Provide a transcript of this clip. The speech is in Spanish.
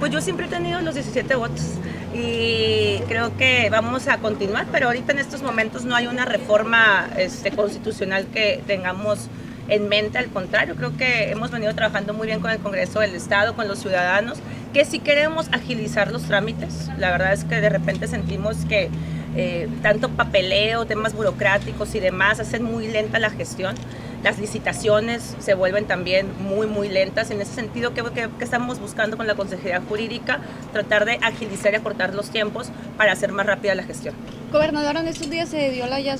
Pues yo siempre he tenido los 17 votos y creo que vamos a continuar, pero ahorita en estos momentos no hay una reforma este, constitucional que tengamos en mente, al contrario, creo que hemos venido trabajando muy bien con el Congreso del Estado, con los ciudadanos, que si queremos agilizar los trámites, la verdad es que de repente sentimos que eh, tanto papeleo, temas burocráticos y demás hacen muy lenta la gestión. Las licitaciones se vuelven también muy, muy lentas. En ese sentido, ¿qué, qué, estamos buscando con la Consejería Jurídica? Tratar de agilizar y acortar los tiempos para hacer más rápida la gestión. Gobernador, en estos días se dio el hallazgo